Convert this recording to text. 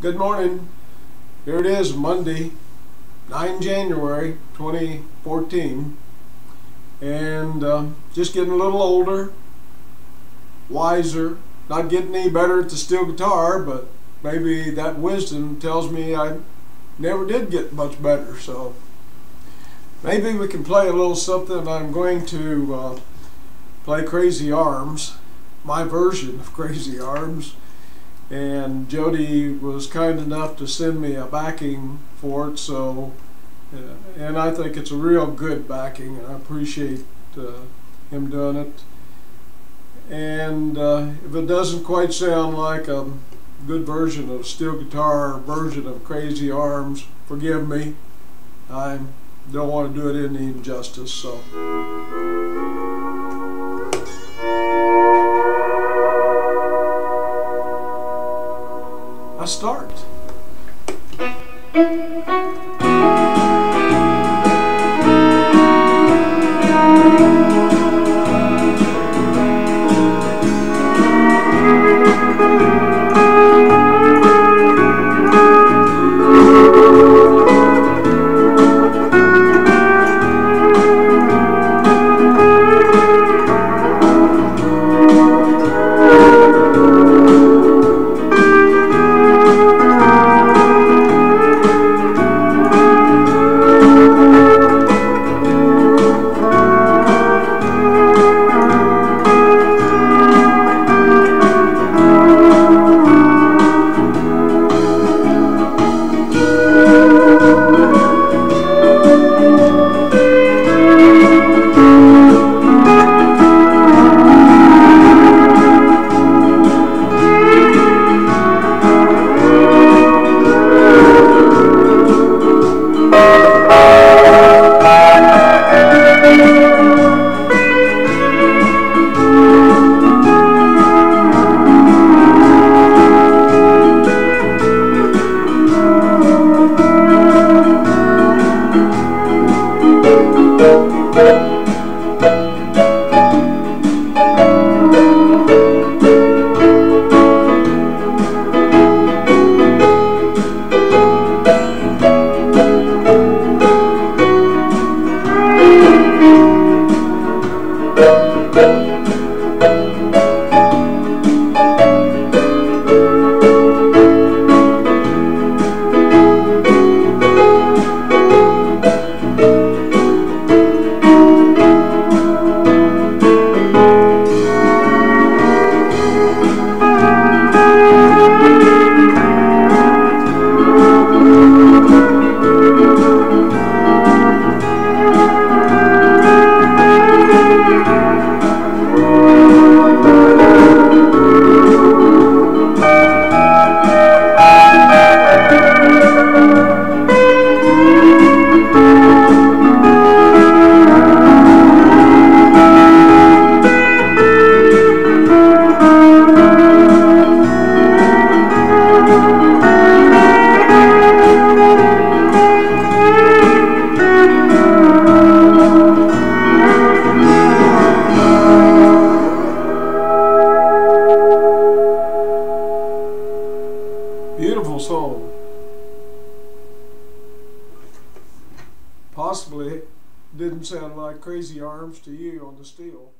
Good morning. Here it is, Monday, 9 January 2014. And uh, just getting a little older, wiser, not getting any better at the steel guitar, but maybe that wisdom tells me I never did get much better. So maybe we can play a little something. I'm going to uh, play Crazy Arms, my version of Crazy Arms and Jody was kind enough to send me a backing for it so uh, and I think it's a real good backing and I appreciate uh, him doing it. And uh, if it doesn't quite sound like a good version of steel guitar version of Crazy Arms forgive me. I don't want to do it any injustice so start. Possibly didn't sound like Crazy Arms to you on the steel.